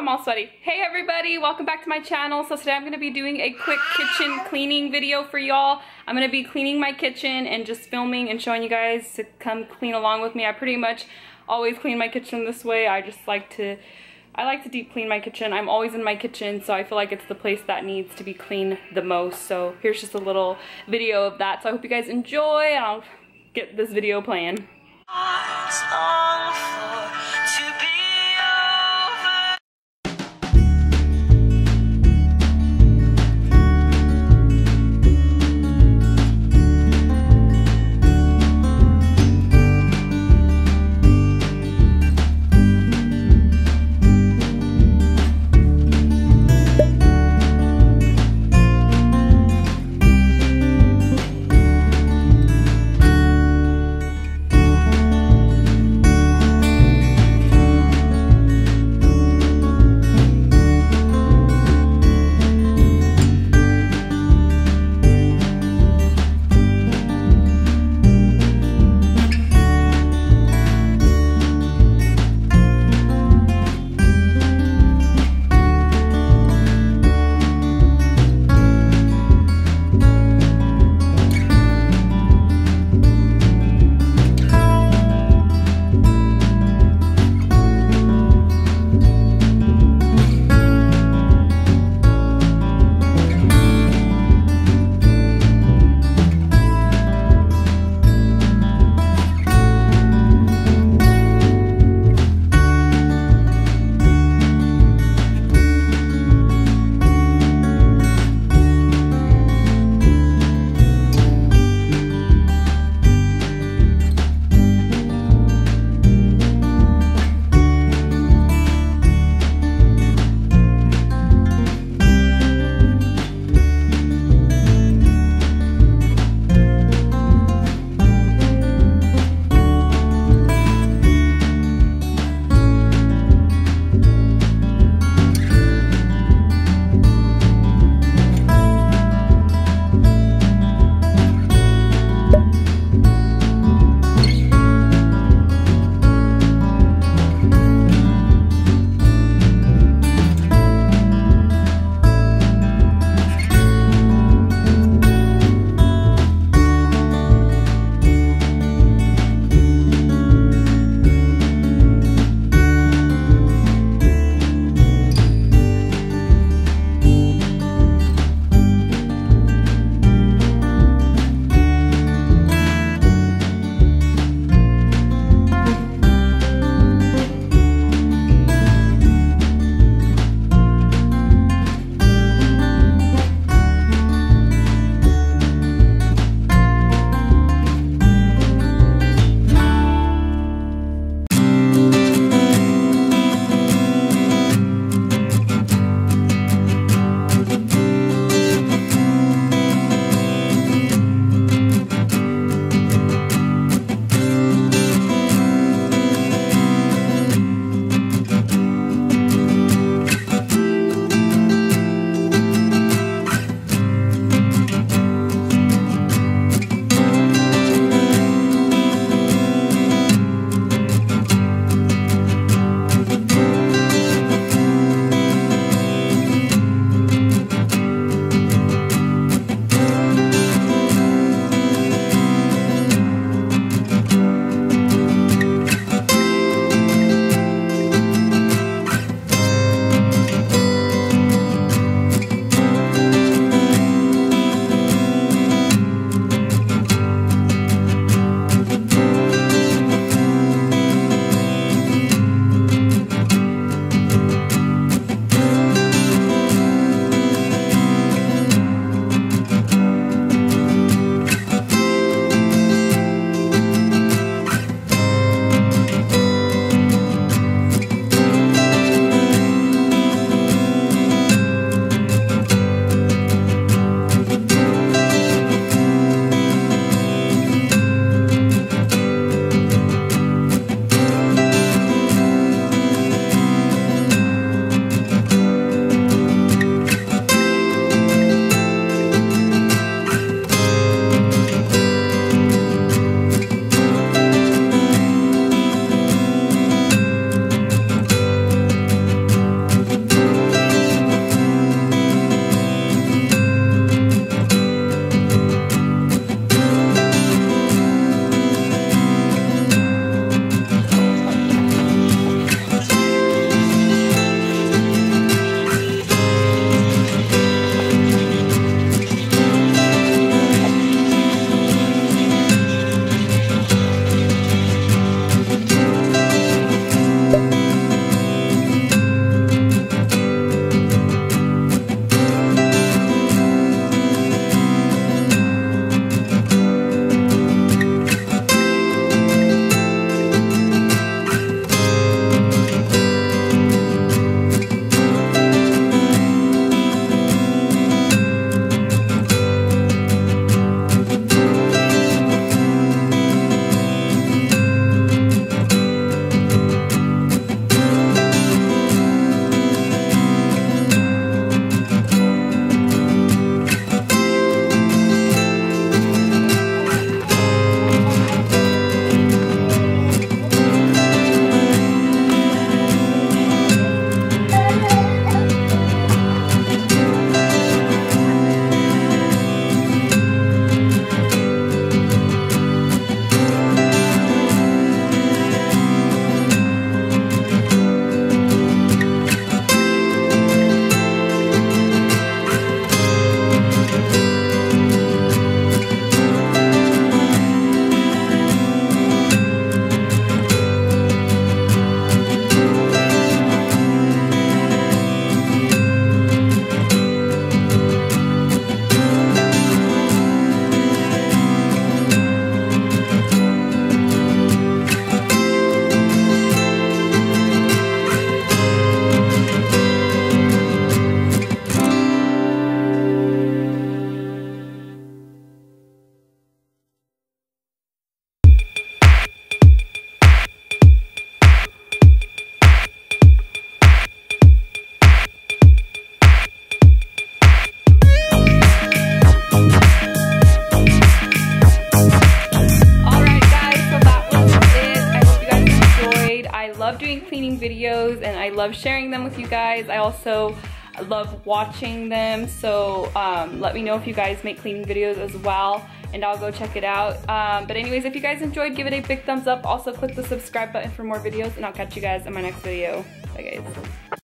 I'm all sweaty. Hey everybody, welcome back to my channel. So today I'm gonna be doing a quick kitchen cleaning video for y'all. I'm gonna be cleaning my kitchen and just filming and showing you guys to come clean along with me. I pretty much always clean my kitchen this way. I just like to, I like to deep clean my kitchen. I'm always in my kitchen, so I feel like it's the place that needs to be cleaned the most. So here's just a little video of that. So I hope you guys enjoy and I'll get this video playing. Videos and I love sharing them with you guys. I also love watching them. So um, let me know if you guys make cleaning videos as well and I'll go check it out. Um, but anyways, if you guys enjoyed, give it a big thumbs up. Also click the subscribe button for more videos and I'll catch you guys in my next video. Bye guys.